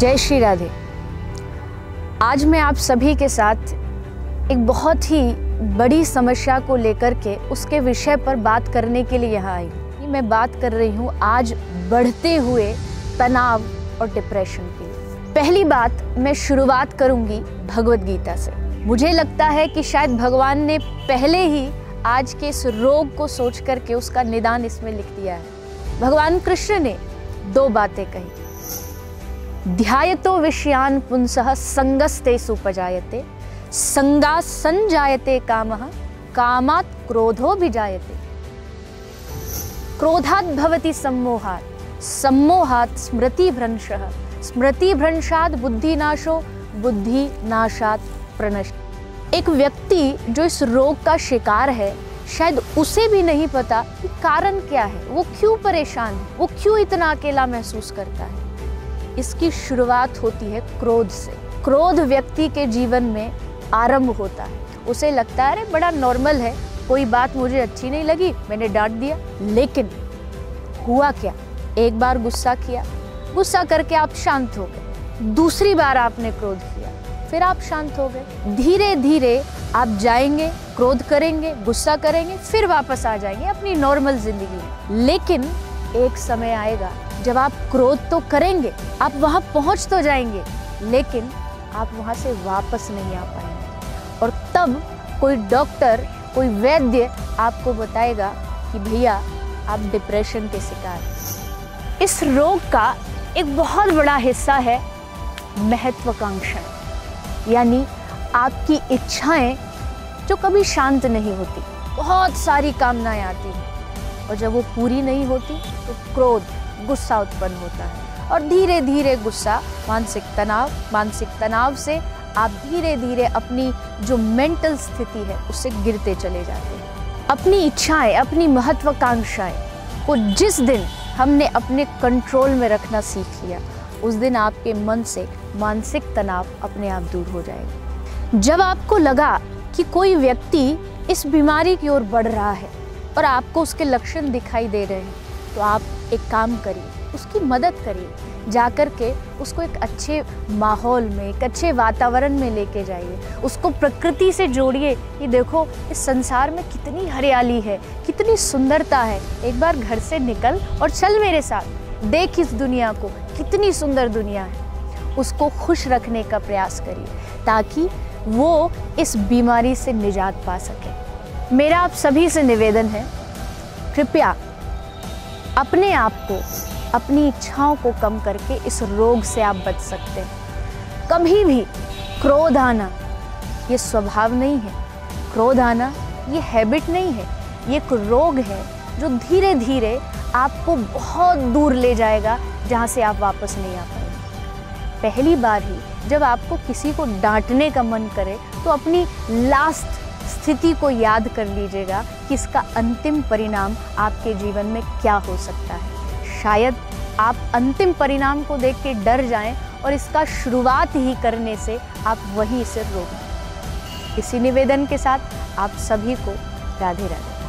जय श्री राधे। आज मैं आप सभी के साथ एक बहुत ही बड़ी समस्या को लेकर के उसके विषय पर बात करने के लिए यहाँ आई हूँ। मैं बात कर रही हूँ आज बढ़ते हुए तनाव और डिप्रेशन की। पहली बात मैं शुरुआत करूँगी भगवत गीता से। मुझे लगता है कि शायद भगवान ने पहले ही आज के इस रोग को सोच करके उसका निदान इसमें लिख दिया है। भगवान कृष्ण ने दो बातें कही। ध्यायतो विषयान पुंसः संगस्ते सुपजायते, संगा संजायते कामः, कामात् क्रोधो विजायते क्रोधात् भवति सम्मोहात् सम्मोहात् स्मृतिभ्रंशः, स्मृतिभ्रंशात् बुद्धिनाशो, बुद्धिनाशात् प्रणश एक व्यक्ति जो इस रोग का शिकार है, शायद उसे भी नहीं पता कि कारण क्या है, वो क्यों परेशान है, वो क्यों इतना अकेला महसूस करता है। इसकी शुरुआत होती है क्रोध से। क्रोध व्यक्ति के जीवन में आरंभ होता है। उसे लगता है, अरे, बड़ा नॉर्मल है। कोई बात मुझे अच्छी नहीं लगी, मैंने डांट दिया। लेकिन हुआ क्या? एक बार गुस्सा किया। गुस्सा करके आप शांत हो गए। दूसरी बार आपने क्रोध किया। फिर आप शांत हो गए। धीरे धीरे आप जाएँगे, क्रोध करेंगे, गुस्सा करेंगे, फिर वापस आ जाएँगे अपनी नॉर्मल ज़िंदगी लेकिन एक समय आएगा जब आप क्रोध तो करेंगे, आप वहाँ पहुँच तो जाएँगे, लेकिन आप वहाँ से वापस नहीं आ पाएँगे। और तब कोई डॉक्टर, कोई वैद्य आपको बताएगा कि भैया, आप डिप्रेशन के शिकार इस रोग का एक बहुत बड़ा हिस्सा है महत्वाकांक्षा, यानी आपकी इच्छाएँ जो कभी शांत नहीं होती। बहुत सारी कामनाएँ आती हैं। और जब वो पूरी नहीं होती तो क्रोध, गुस्सा उत्पन्न होता है। और धीरे धीरे गुस्सा, मानसिक तनाव मानसिक तनाव से आप धीरे धीरे अपनी जो मेंटल स्थिति है, उससे गिरते चले जाते हैं। अपनी इच्छाएँ, अपनी महत्वाकांक्षाएँ को जिस दिन हमने अपने कंट्रोल में रखना सीख लिया, उस दिन आपके मन से मानसिक तनाव अपने आप दूर हो जाएगा। जब आपको लगा कि कोई व्यक्ति इस बीमारी की ओर बढ़ रहा है और आपको उसके लक्षण दिखाई दे रहे हैं। तो आप एक काम करिए, उसकी मदद करिए जा कर के उसको एक अच्छे माहौल में, एक अच्छे वातावरण में लेके जाइए। उसको प्रकृति से जोड़िए कि देखो, इस संसार में कितनी हरियाली है, कितनी सुंदरता है। एक बार घर से निकल और चल मेरे साथ, देख इस दुनिया को, कितनी सुंदर दुनिया है। उसको खुश रखने का प्रयास करिए, ताकि वो इस बीमारी से निजात पा सके। मेरा आप सभी से निवेदन है, कृपया अपने आप को, अपनी इच्छाओं को कम करके इस रोग से आप बच सकते हैं। कभी भी क्रोध आना, ये स्वभाव नहीं है। क्रोध आना, ये हैबिट नहीं है। ये एक रोग है जो धीरे धीरे आपको बहुत दूर ले जाएगा, जहाँ से आप वापस नहीं आ पाएँगे। पहली बार ही जब आपको किसी को डांटने का मन करे तो अपनी लास्ट स्थिति को याद कर लीजिएगा कि इसका अंतिम परिणाम आपके जीवन में क्या हो सकता है। शायद आप अंतिम परिणाम को देख के डर जाएँ और इसका शुरुआत ही करने से आप वहीं से रोक इसी निवेदन के साथ आप सभी को राधे राधे